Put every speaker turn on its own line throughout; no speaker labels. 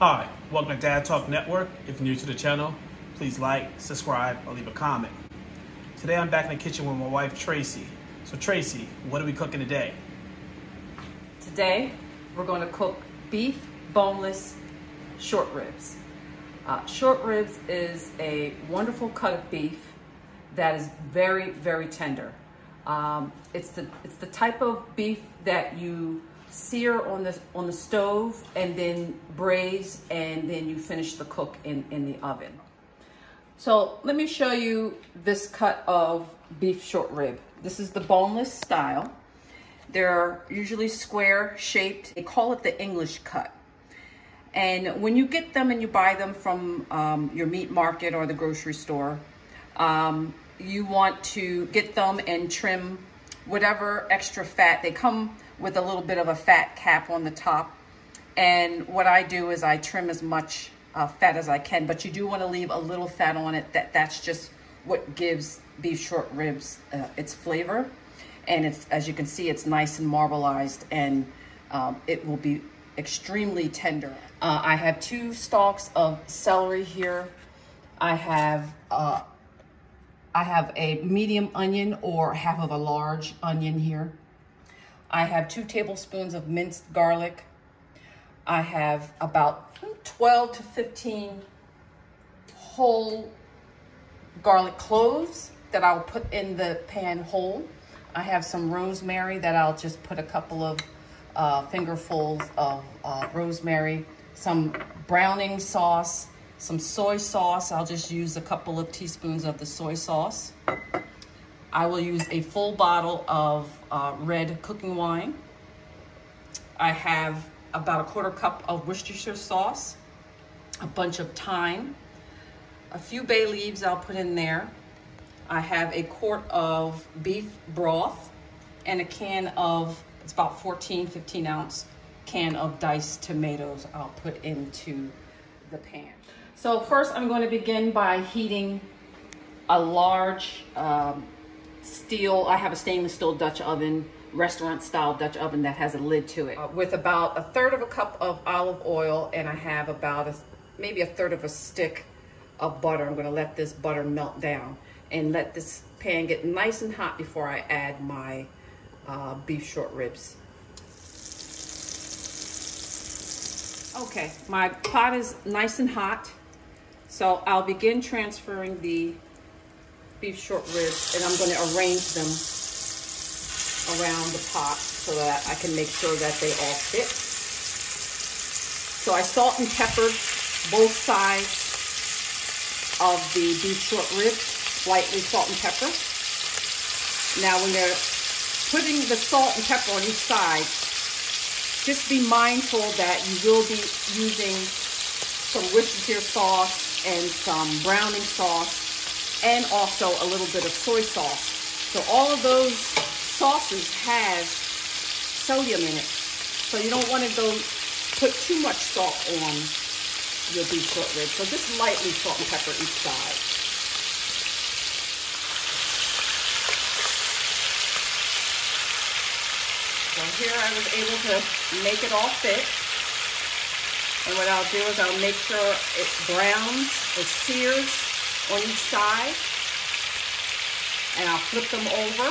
Hi, welcome to Dad Talk Network. If you're new to the channel, please like, subscribe, or leave a comment. Today I'm back in the kitchen with my wife Tracy. So Tracy, what are we cooking today?
Today, we're going to cook beef boneless short ribs. Uh, short ribs is a wonderful cut of beef that is very, very tender. Um, it's the it's the type of beef that you sear on the on the stove and then braise and then you finish the cook in in the oven. So let me show you this cut of beef short rib. This is the boneless style. They're usually square shaped. They call it the English cut. And when you get them and you buy them from um, your meat market or the grocery store, um, you want to get them and trim whatever extra fat. They come with a little bit of a fat cap on the top. And what I do is I trim as much uh, fat as I can, but you do want to leave a little fat on it. That That's just what gives beef short ribs uh, its flavor. And it's as you can see, it's nice and marbleized and um, it will be extremely tender. Uh, I have two stalks of celery here. I have uh, I have a medium onion or half of a large onion here. I have two tablespoons of minced garlic. I have about 12 to 15 whole garlic cloves that I'll put in the pan whole. I have some rosemary that I'll just put a couple of uh, fingerfuls of uh, rosemary, some browning sauce, some soy sauce. I'll just use a couple of teaspoons of the soy sauce. I will use a full bottle of uh, red cooking wine. I have about a quarter cup of Worcestershire sauce, a bunch of thyme, a few bay leaves I'll put in there. I have a quart of beef broth and a can of it's about 14, 15 ounce can of diced tomatoes I'll put into the pan. So first I'm going to begin by heating a large um, steel, I have a stainless steel Dutch oven, restaurant style Dutch oven that has a lid to it uh, with about a third of a cup of olive oil and I have about a, maybe a third of a stick of butter. I'm gonna let this butter melt down and let this pan get nice and hot before I add my uh, beef short ribs. Okay, my pot is nice and hot. So I'll begin transferring the beef short ribs and I'm gonna arrange them around the pot so that I can make sure that they all fit. So I salt and peppered both sides of the beef short ribs, lightly salt and pepper. Now when you're putting the salt and pepper on each side, just be mindful that you will be using some Worcestershire sauce and some browning sauce and also a little bit of soy sauce. So all of those sauces have sodium in it. So you don't want to go put too much salt on your beef short ribs. So just lightly salt and pepper each side. So here I was able to make it all fit. And what I'll do is I'll make sure it browns, it sears on each side. And I'll flip them over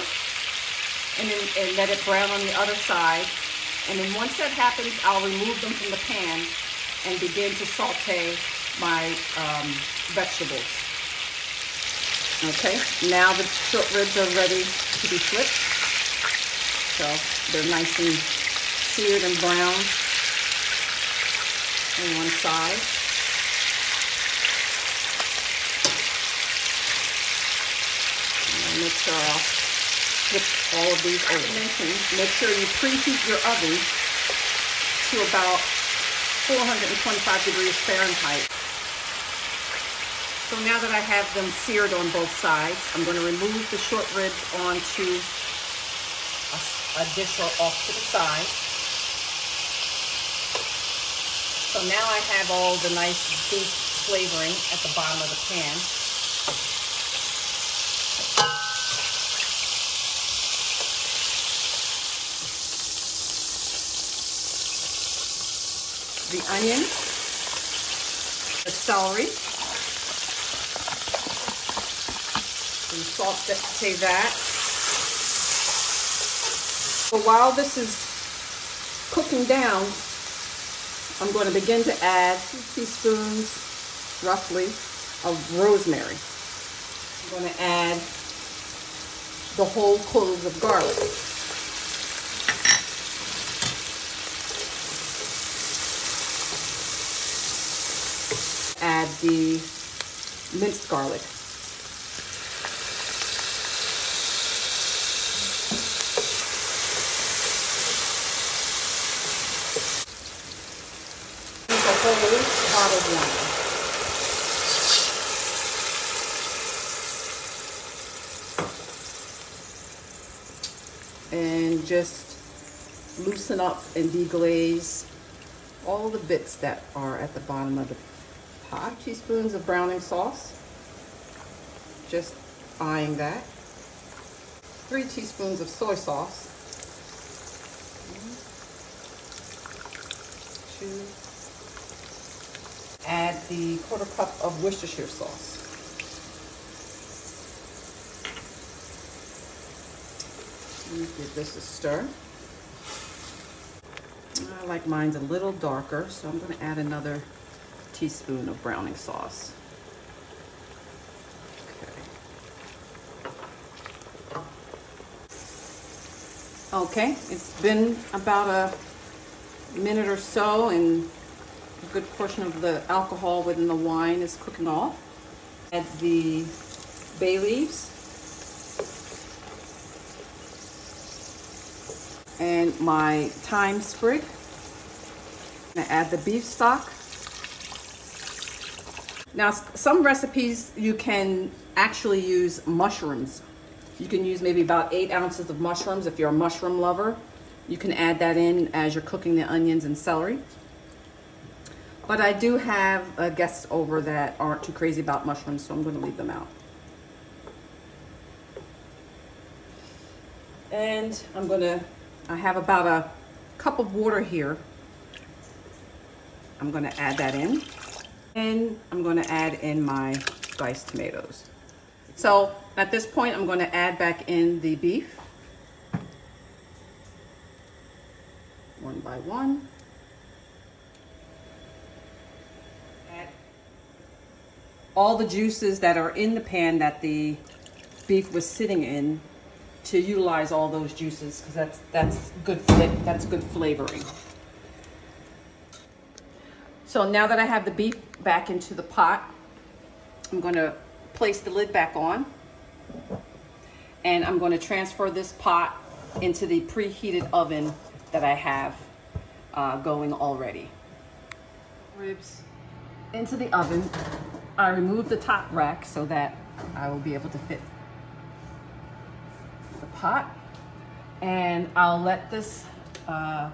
and, then, and let it brown on the other side. And then once that happens, I'll remove them from the pan and begin to saute my um, vegetables. Okay, now the short ribs are ready to be flipped. So they're nice and seared and browned on one side. Make sure I'll all of these over. Mention, mm-hmm. make sure you preheat your oven to about 425 degrees Fahrenheit. So now that I have them seared on both sides, I'm going to remove the short ribs onto a dish or off to the side. So now I have all the nice beef flavoring at the bottom of the pan. The onion The celery. We saute that. So while this is cooking down, I'm going to begin to add two teaspoons, roughly, of rosemary. I'm going to add the whole cloves of garlic. Add the minced garlic. And just loosen up and deglaze all the bits that are at the bottom of the pot. Teaspoons of browning sauce. Just eyeing that. Three teaspoons of soy sauce. Two, add the quarter cup of Worcestershire sauce. give this a stir. I like mine's a little darker, so I'm going to add another teaspoon of browning sauce. Okay, it's been about a minute or so and a good portion of the alcohol within the wine is cooking off. Add the bay leaves. And my thyme sprig. I add the beef stock. Now, some recipes you can actually use mushrooms. You can use maybe about eight ounces of mushrooms if you're a mushroom lover. You can add that in as you're cooking the onions and celery. But I do have uh, guests over that aren't too crazy about mushrooms, so I'm going to leave them out. And I'm going to, I have about a cup of water here. I'm going to add that in. And I'm going to add in my diced tomatoes. So at this point, I'm going to add back in the beef. One by one. Add all the juices that are in the pan that the beef was sitting in to utilize all those juices because that's that's good that's good flavoring. So now that I have the beef back into the pot, I'm going to place the lid back on and I'm going to transfer this pot into the preheated oven that I have uh, going already. Ribs into the oven I removed the top rack so that I will be able to fit the pot. And I'll let this uh,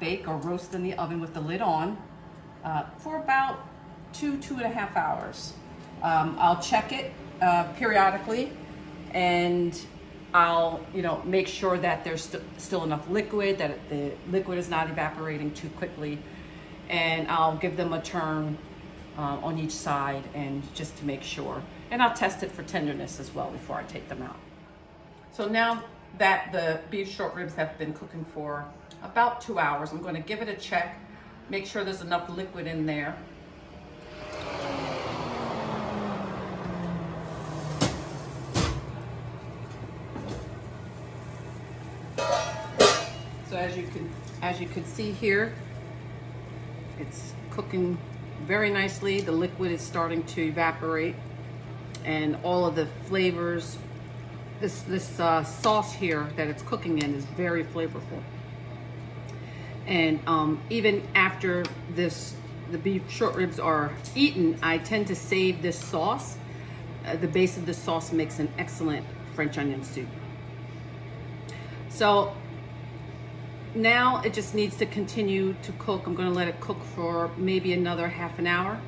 bake or roast in the oven with the lid on uh, for about two, two and a half hours. Um, I'll check it uh, periodically and I'll, you know, make sure that there's st still enough liquid, that the liquid is not evaporating too quickly. And I'll give them a turn uh, on each side and just to make sure. And I'll test it for tenderness as well before I take them out. So now that the beef short ribs have been cooking for about two hours, I'm gonna give it a check, make sure there's enough liquid in there. So as you can as you can see here, it's cooking very nicely. The liquid is starting to evaporate and all of the flavors, this, this uh, sauce here that it's cooking in is very flavorful. And um, even after this, the beef short ribs are eaten, I tend to save this sauce. Uh, the base of the sauce makes an excellent French onion soup. So now it just needs to continue to cook. I'm gonna let it cook for maybe another half an hour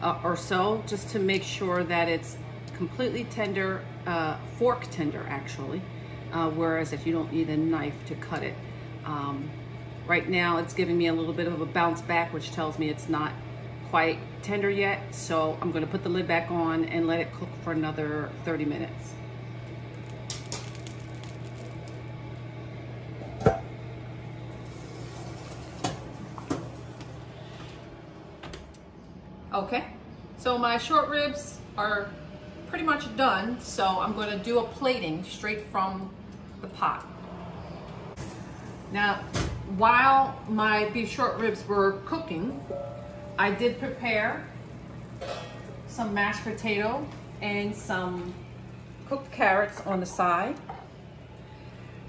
uh, or so, just to make sure that it's completely tender, uh, fork tender actually, uh, whereas if you don't need a knife to cut it. Um, right now it's giving me a little bit of a bounce back, which tells me it's not quite tender yet, so I'm gonna put the lid back on and let it cook for another 30 minutes. Okay, so my short ribs are pretty much done, so I'm gonna do a plating straight from the pot. Now, while my beef short ribs were cooking, I did prepare some mashed potato and some cooked carrots on the side.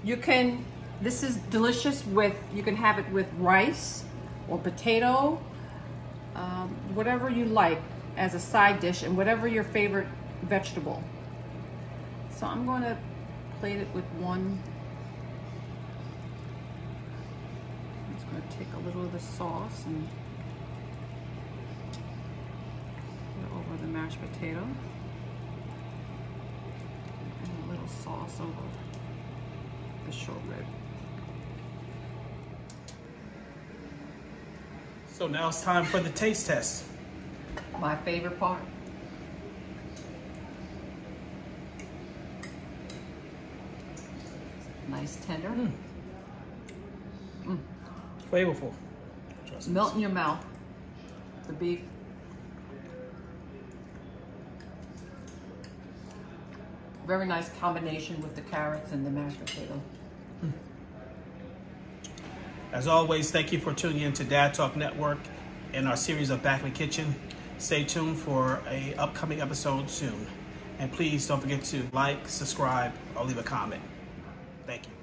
You can, this is delicious with, you can have it with rice or potato, um, whatever you like as a side dish and whatever your favorite vegetable. So I'm going to plate it with one. I'm just going to take a little of the sauce and put it over the mashed potato. And a little sauce over the short rib.
So now it's time for the taste test.
My favorite part. Nice tender.
Mm. Flavorful.
Melt in your mouth. The beef. Very nice combination with the carrots and the mashed potato. Mm.
As always, thank you for tuning in to Dad Talk Network and our series of Back in the Kitchen. Stay tuned for a upcoming episode soon. And please don't forget to like, subscribe, or leave a comment. Thank you.